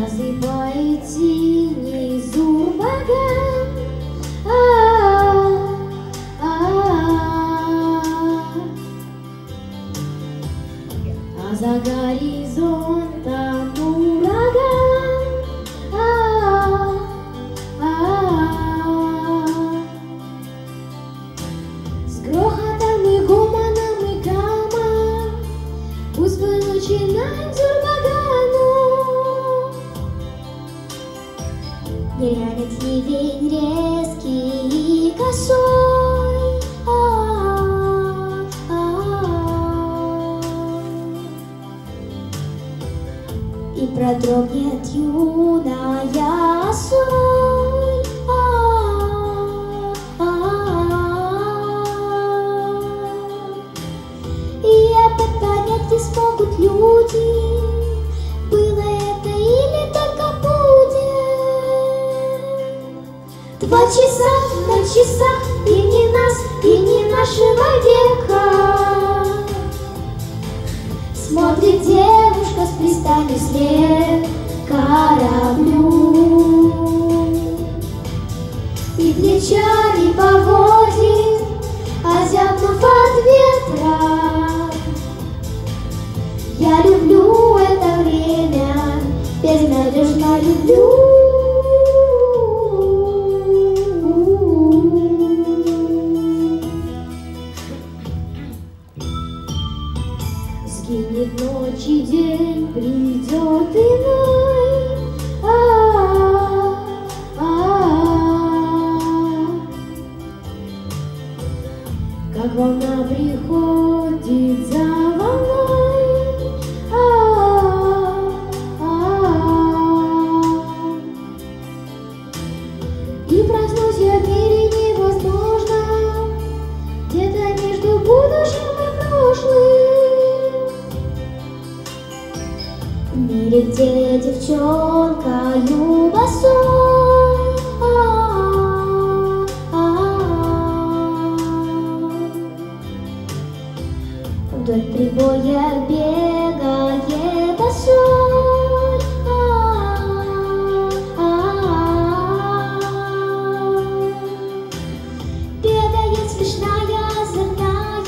Засыпает синий зурбаган а, а, а. За горизонтом ураган. А, а, С грохотом и гуманом и гамом Пусть мы начинаем и косой а, а, И продрогнет юная соль. А, а, И опять понять не смогут люди Два часа, два часа, и не нас, и не нашего века. Смотрит девушка с пристани след кораблю. И плечами поводит, а озябнув от ветра. Я люблю это время, безнадежно люблю. Будет ночь и день, придет иной. А, а, а. Как волна приходит за мире, где девчонка юбосой. А -а -а Вдоль прибоя бегает осой. Бегает смешная, озорная,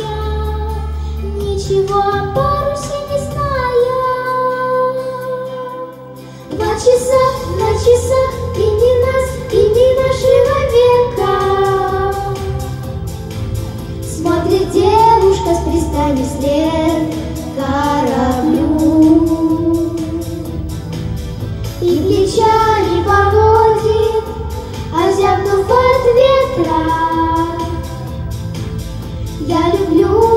ничего опасного. не кораблю. И плеча не поводит, а озябнув от ветра. Я люблю